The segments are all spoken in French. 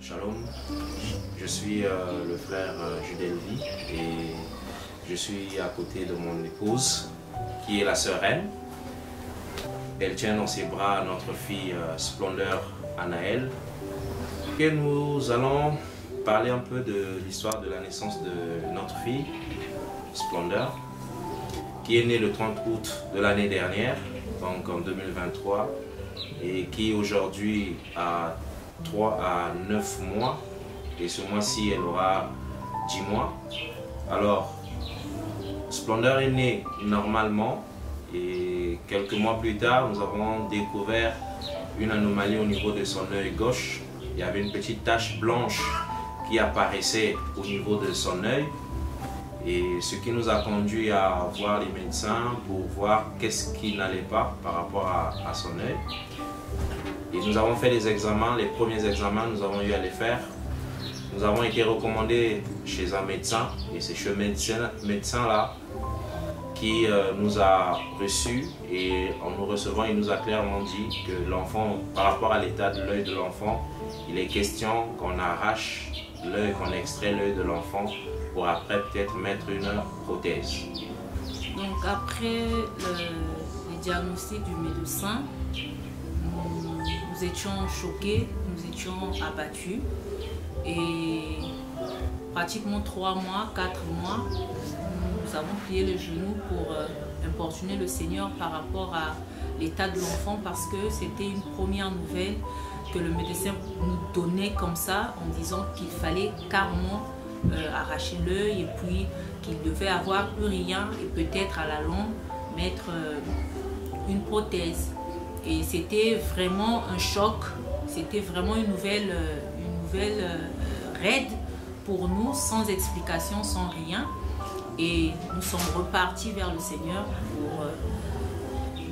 Shalom, je suis euh, le frère euh, Judelvi et je suis à côté de mon épouse qui est la sœur Anne. Elle tient dans ses bras notre fille euh, Splendeur Anaël. Et nous allons parler un peu de l'histoire de la naissance de notre fille Splendeur qui est née le 30 août de l'année dernière, donc en 2023, et qui aujourd'hui a 3 à 9 mois. Et ce mois-ci, elle aura 10 mois. Alors, Splendeur est née normalement et quelques mois plus tard, nous avons découvert une anomalie au niveau de son œil gauche. Il y avait une petite tache blanche qui apparaissait au niveau de son œil. Et ce qui nous a conduit à voir les médecins pour voir qu'est-ce qui n'allait pas par rapport à, son œil. Et nous avons fait des examens, les premiers examens, nous avons eu à les faire. Nous avons été recommandés chez un médecin et c'est ce médecin-là qui euh, nous a reçus et en nous recevant, il nous a clairement dit que l'enfant, par rapport à l'état de l'œil de l'enfant, il est question qu'on arrache l'œil, qu'on extrait l'œil de l'enfant pour après peut-être mettre une prothèse. Donc après le, le diagnostic du médecin, nous, étions choqués, nous étions abattus et pratiquement trois mois, quatre mois, nous avons plié le genou pour euh, importuner le Seigneur par rapport à l'état de l'enfant parce que c'était une première nouvelle que le médecin nous donnait comme ça en disant qu'il fallait carrément euh, arracher l'œil et puis qu'il devait avoir plus rien et peut-être à la longue mettre euh, une prothèse. Et c'était vraiment un choc, c'était vraiment une nouvelle, euh, une nouvelle raide pour nous, sans explication, sans rien. Et nous sommes repartis vers le Seigneur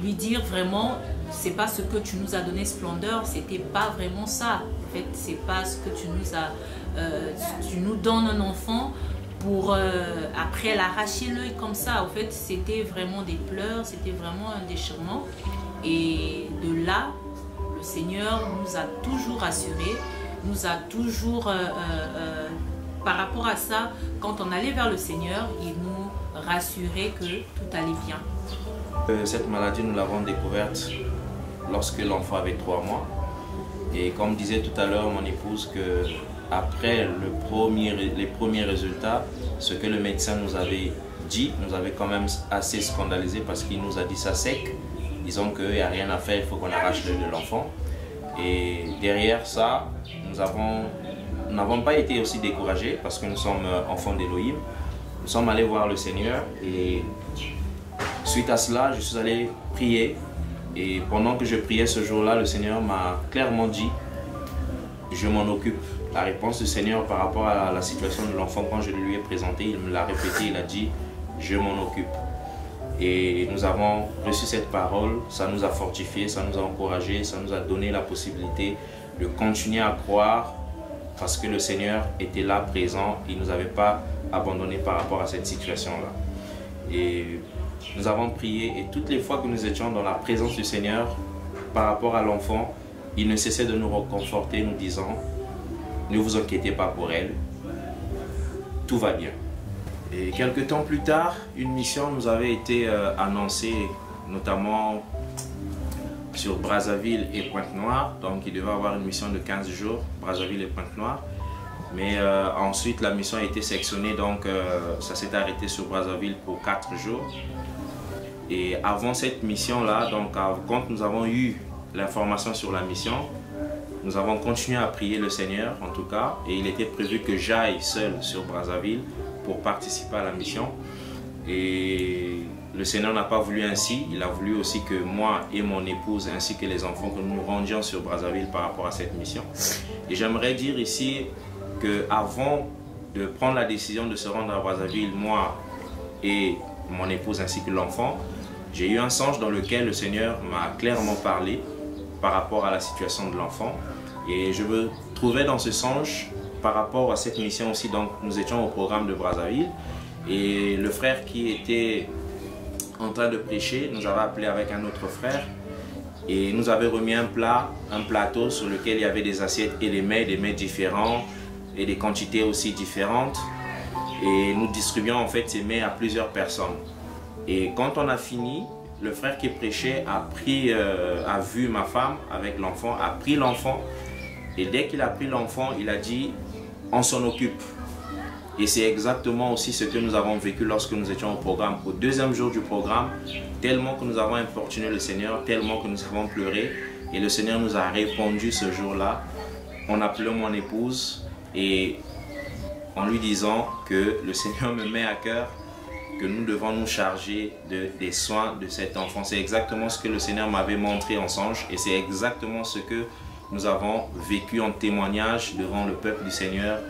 lui dire vraiment, c'est pas ce que tu nous as donné splendeur, c'était pas vraiment ça. En fait, c'est pas ce que tu nous as. euh, tu nous donnes un enfant pour euh, après l'arracher l'œil comme ça. En fait, c'était vraiment des pleurs, c'était vraiment un déchirement. Et de là, le Seigneur nous a toujours assurés, nous a toujours, euh, par rapport à ça, quand on allait vers le Seigneur, il nous rassurait que tout allait bien. Cette maladie, nous l'avons découverte lorsque l'enfant avait trois mois. Et comme disait tout à l'heure mon épouse, que après les premiers résultats, ce que le médecin nous avait dit, nous avait quand même assez scandalisé parce qu'il nous a dit ça sec. Disons qu'il n'y a rien à faire, il faut qu'on arrache l'œil de l'enfant. Et derrière ça, nous avons n'avons pas été aussi découragés parce que nous sommes euh, enfants d'Élohim. Nous sommes allés voir le Seigneur et Suite à cela, je suis allé prier et pendant que je priais ce jour-là, le Seigneur m'a clairement dit, je m'en occupe. La réponse du Seigneur par rapport à la situation de l'enfant, quand je lui ai présenté, il me l'a répété, il a dit, je m'en occupe. Et nous avons reçu cette parole, ça nous a fortifiés, ça nous a encouragés, ça nous a donné la possibilité de continuer à croire parce que le Seigneur était là présent, il ne nous avait pas abandonnés par rapport à cette situation-là. Et nous avons prié et toutes les fois que nous étions dans la présence du Seigneur par rapport à l'enfant, il ne cessait de nous reconforter, nous disant, ne vous inquiétez pas pour elle, tout va bien. Et quelques temps plus tard, une mission nous avait été euh, annoncée, notamment sur Brazzaville et Pointe-Noire. Donc il devait avoir une mission de 15 jours, Brazzaville et Pointe-Noire. Mais euh, ensuite, la mission a été sectionnée, donc euh, ça s'est arrêté sur Brazzaville pour 4 jours. Et avant cette mission-là, donc euh, quand nous avons eu l'information sur la mission, nous avons continué à prier le Seigneur, en tout cas, et il était prévu que j'aille seul sur Brazzaville pour participer à la mission. Et le Seigneur n'a pas voulu ainsi, il a voulu aussi que moi et mon épouse, ainsi que les enfants, que nous nous rendions sur Brazzaville par rapport à cette mission. Et j'aimerais dire ici que avant de prendre la décision de se rendre à Brazzaville, moi et mon épouse ainsi que l'enfant, j'ai eu un songe dans lequel le Seigneur m'a clairement parlé par rapport à la situation de l'enfant. Et je me trouvais dans ce songe par rapport à cette mission aussi. Donc nous étions au programme de Brazzaville et le frère qui était en train de prêcher nous avait appelé avec un autre frère Et nous avait remis un plat, un plateau sur lequel il y avait des assiettes et des mets, des mets différents et des quantités aussi différentes. Et nous distribuions en fait ces mets à plusieurs personnes. Et quand on a fini, le frère qui prêchait a pris, euh, a vu ma femme avec l'enfant, a pris l'enfant. Et dès qu'il a pris l'enfant, il a dit, on s'en occupe. Et c'est exactement aussi ce que nous avons vécu lorsque nous étions au programme. Au deuxième jour du programme, tellement que nous avons importuné le Seigneur, tellement que nous avons pleuré, et le Seigneur nous a répondu ce jour-là. On a pleuré mon épouse et en lui disant que le Seigneur me met à cœur que nous devons nous charger de, des soins de cet enfant. C'est exactement ce que le Seigneur m'avait montré en songe et c'est exactement ce que nous avons vécu en témoignage devant le peuple du Seigneur.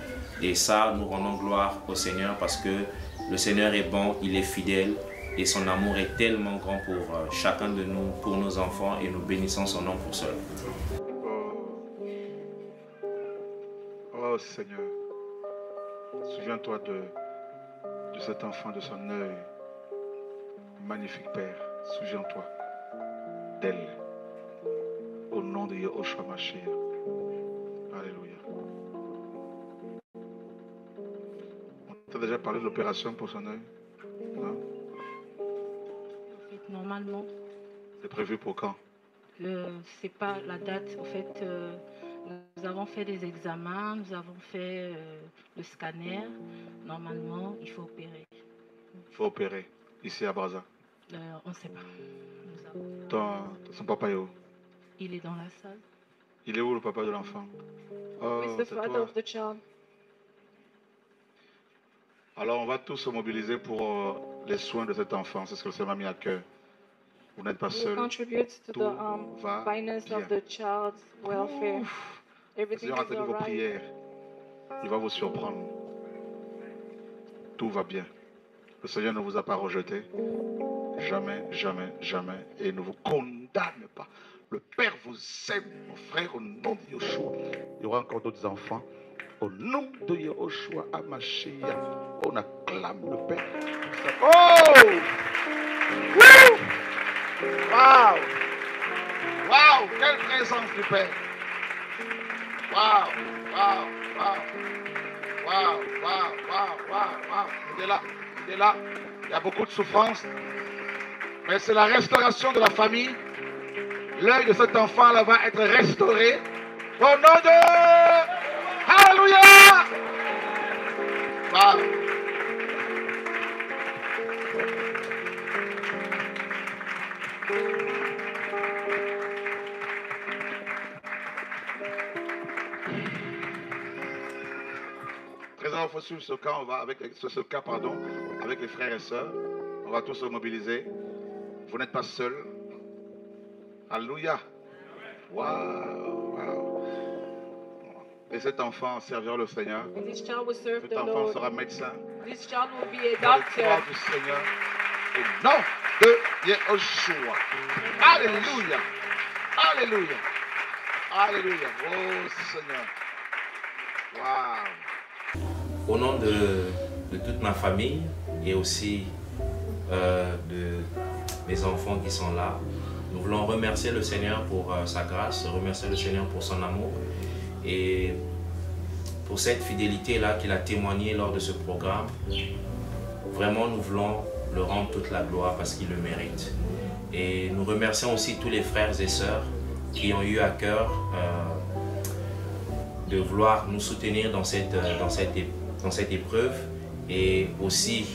Et ça, nous rendons gloire au Seigneur parce que le Seigneur est bon, il est fidèle et son amour est tellement grand pour euh, chacun de nous, pour nos enfants et nous bénissons son nom pour cela. Oh, oh Seigneur, souviens-toi de de cet enfant, de son œil. Magnifique Père, souviens-toi d'elle. Au nom de Yahushua Mashiach. Alléluia. On t'a déjà parlé de l'opération pour son œil Non? Normalement, C'est prévu pour quand? euh, c'est pas la date. En fait, euh, nous avons fait des examens, nous avons fait euh, le scanner. Normalement, il faut opérer. Il faut opérer ici à Braza. Euh, on ne sait pas. Nous avons- Ton, son papa est où? Il est dans la salle. Il est où le papa de l'enfant? Oh, is the c'est father toi. of the child? Alors on va tous se mobiliser pour euh, les soins de cet enfant. C'est ce que le Seigneur m'a mis à cœur. Vous n'êtes pas seul. the Tout um, va finance of bien. the child's welfare? Le Everything Seigneur a vos prières. Il va vous surprendre. Tout va bien. Le Seigneur ne vous a pas rejeté. Jamais, jamais, jamais. Et ne vous condamne pas. Le Père vous aime, mon frère, au nom de Yeshua. Il y aura encore d'autres enfants. Au nom de Yeshua, Amashia, on acclame le Père. Oh! Wouh! Waouh! Waouh! Quelle présence du Père! Waouh, waouh, waouh, Il est là, il est là. Il y a beaucoup de souffrance. Mais c'est la restauration de la famille. L'œil de cet enfant-là va être restauré. Au nom de... Suivre ce cas, on va avec ce, ce cas, pardon, avec les frères et sœurs. On va tous se mobiliser. Vous n'êtes pas seuls. Alléluia. Waouh, waouh. Et cet enfant servira le Seigneur. Cet enfant Lord. sera médecin. This child will be a Dans le doctor. du Seigneur. Au nom de Yeshua. Alléluia. Alléluia. Alléluia. Oh Seigneur. Waouh. Au nom de, toute ma famille et aussi euh, de mes enfants qui sont là, nous voulons remercier le Seigneur pour euh, sa grâce, remercier le Seigneur pour son amour et pour cette fidélité-là qu'il a témoigné lors de ce programme. Vraiment, nous voulons le rendre toute la gloire parce qu'il le mérite. Et nous remercions aussi tous les frères et sœurs qui ont eu à cœur euh, de vouloir nous soutenir dans cette, euh, dans cette, épreuve et aussi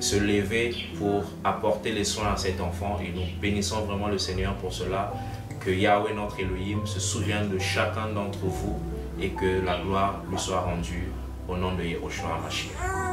se lever pour apporter les soins à cet enfant. Et nous bénissons vraiment le Seigneur pour cela, que Yahweh, notre Elohim, se souvienne de chacun d'entre vous et que la gloire lui soit rendue au nom de Yehoshua Mashiach.